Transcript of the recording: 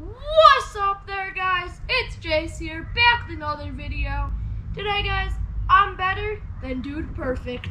What's up there guys? It's Jace here, back with another video. Today guys, I'm better than Dude Perfect.